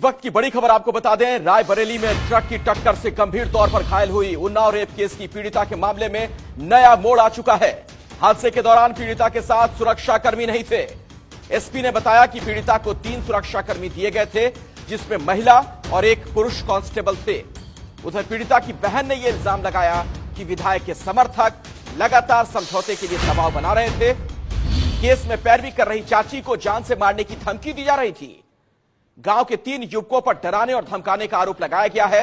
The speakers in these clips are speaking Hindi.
वक्त की बड़ी खबर आपको बता दें, रायबरेली में ट्रक की टक्कर से गंभीर तौर पर घायल हुई उन्नाव रेप केस की पीड़िता के मामले में नया मोड़ आ चुका है। हादसे के दौरान पीड़िता के साथ सुरक्षाकर्मी नहीं थे। एसपी ने बताया कि पीड़िता को तीन सुरक्षाकर्मी दिए गए थे, जिसमें महिला और एक पुरुष कांस्टेबल थे। उधर पीड़िता की बहन ने यह इल्ज़ाम लगाया कि विधायक के समर्थक लगातार समझौते के लिए दबाव बना रहे थे। केस में पैरवी कर रही चाची को जान से मारने की धमकी दी जा रही थी। गाँव के तीन युवकों पर डराने और धमकाने का आरोप लगाया गया है।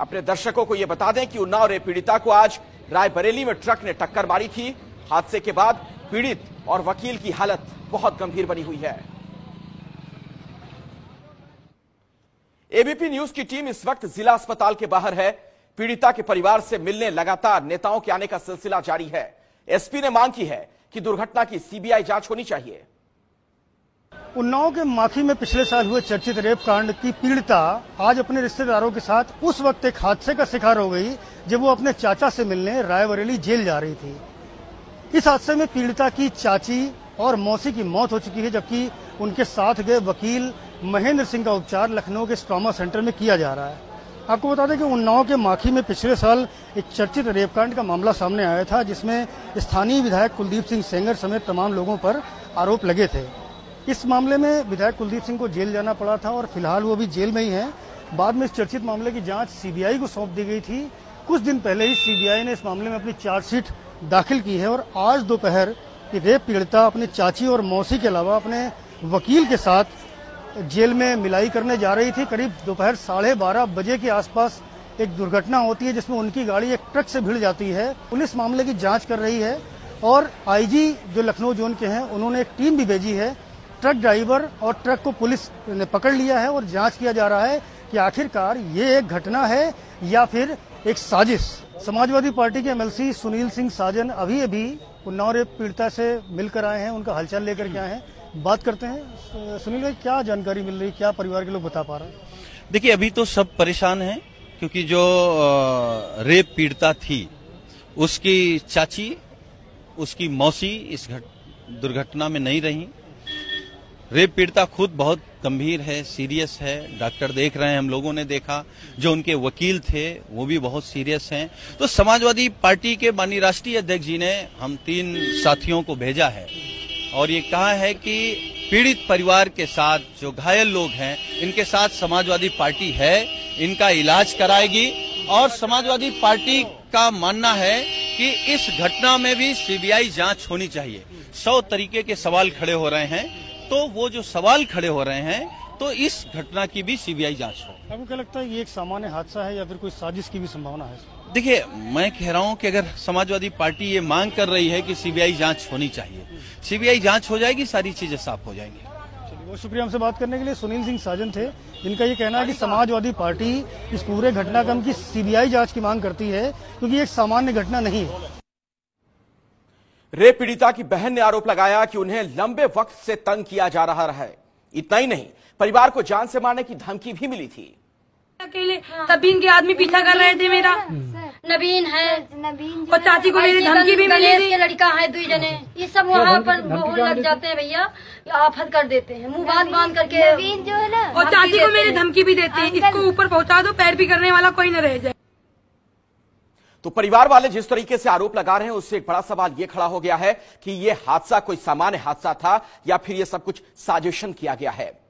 अपने दर्शकों को यह बता दें कि उन्नाव रेप पीड़िता को आज रायबरेली में ट्रक ने टक्कर मारी थी। हादसे के बाद पीड़ित और वकील की हालत बहुत गंभीर बनी हुई है। एबीपी न्यूज़ की टीम इस वक्त जिला अस्पताल के बाहर है। पीड़िता के परिवार से मिलने लगातार नेताओं के आने का सिलसिला जारी है। एसपी ने मांग की है कि दुर्घटना की सीबीआई जाँच होनी चाहिए। उन्नाव के माखी में पिछले साल हुए चर्चित रेप कांड की पीड़िता आज अपने रिश्तेदारों के साथ उस वक्त एक हादसे का शिकार हो गई, जब वो अपने चाचा से मिलने रायबरेली जेल जा रही थी। इस हादसे में पीड़िता की चाची और मौसी की मौत हो चुकी है, जबकि उनके साथ गए वकील महेंद्र सिंह का उपचार लखनऊ के स्ट्रॉमा सेंटर में किया जा रहा है। आपको बता दें कि उन्नाव के माखी में पिछले साल एक चर्चित रेपकांड का मामला सामने आया था, जिसमें स्थानीय विधायक कुलदीप सिंह सेंगर समेत तमाम लोगों पर आरोप लगे थे। इस मामले में विधायक कुलदीप सिंह को जेल जाना पड़ा था और फ़िलहाल वो अभी जेल में ही है। बाद में इस चर्चित मामले की जाँच सीबीआई को सौंप दी गई थी। कुछ दिन पहले ही सीबीआई ने इस मामले में अपनी चार्जशीट दाखिल की है और आज दोपहर रेप पीड़िता अपने चाची और मौसी के अलावा अपने वकील के साथ जेल में मिलाई करने जा रही थी। करीब दोपहर साढ़े बारह बजे के आसपास एक दुर्घटना होती है जिसमें उनकी गाड़ी एक ट्रक से भिड़ जाती है। पुलिस मामले की जाँच कर रही है और आईजी जो लखनऊ जोन के हैं, उन्होंने एक टीम भी भेजी है ट्रक ड्राइवर और ट्रक को पुलिस ने पकड़ लिया है और जाँच किया जा रहा है कि आखिरकार ये एक घटना है या फिर एक साजिश। समाजवादी पार्टी के एमएलसी सुनील सिंह साजन अभी अभी उन्नाव रेप पीड़िता से मिलकर आए हैं उनका हालचाल लेकर के आए हैं। बात करते हैं। सुनील भाई क्या जानकारी मिल रही है? क्या परिवार के लोग बता पा रहे हैं? देखिए अभी तो सब परेशान हैं क्योंकि जो रेप पीड़िता थी उसकी चाची उसकी मौसी इस घट, दुर्घटना में नहीं रही। रेप पीड़िता खुद बहुत गंभीर है, सीरियस है। डॉक्टर देख रहे हैं, हम लोगों ने देखा। जो उनके वकील थे, वो भी बहुत सीरियस हैं। तो समाजवादी पार्टी के माननीय राष्ट्रीय अध्यक्ष जी ने हम तीन साथियों को भेजा है। और ये कहा है कि पीड़ित परिवार के साथ जो घायल लोग हैं, इनके साथ समाजवादी पार्टी है, इनका इलाज कराएगी। और समाजवादी पार्टी का मानना है कि इस घटना में भी सीबीआई जाँच होनी चाहिए। सौ तरीके के सवाल खड़े हो रहे हैं। तो वो जो सवाल खड़े हो रहे हैं तो इस घटना की भी सीबीआई जाँच हो। आपको क्या लगता है ये एक सामान्य हादसा है या फिर कोई साजिश की भी संभावना है? देखिए मैं कह रहा हूँ कि अगर समाजवादी पार्टी ये मांग कर रही है कि सीबीआई जाँच होनी चाहिए सीबीआई जाँच हो जाएगी सारी चीज़ें साफ़ हो जाएँगी। बहुत शुक्रिया हमसे बात करने के लिए। सुनील सिंह साजन थे जिनका ये कहना है कि समाजवादी पार्टी इस पूरे घटनाक्रम की सीबीआई जाँच की मांग करती है क्योंकि एक सामान्य घटना नहीं है। रेप पीड़िता की बहन ने आरोप लगाया कि उन्हें लंबे वक्त से तंग किया जा रहा है। इतना ही नहीं परिवार को जान से मारने की धमकी भी मिली थी। अकेले तभी इनके आदमी पीछा कर रहे थे मेरा। नबीन है नबीन और चाची को मेरी धमकी भी मिली थी। लड़का है दुई जने। ये सब वहाँ पर लग जाते हैं भैया आफत कर देते हैं। मुँह बात बाँध करके नवीन जो है ना और चाची को मेरी धमकी भी देते हैं। इसको ऊपर पहुँचा दो पैर भी करने वाला कोई न रह जाए। तो परिवार वाले जिस तरीके से आरोप लगा रहे हैं, उससे एक बड़ा सवाल यह खड़ा हो गया है कि यह हादसा कोई सामान्य हादसा था या फिर यह सब कुछ साजेशन किया गया है?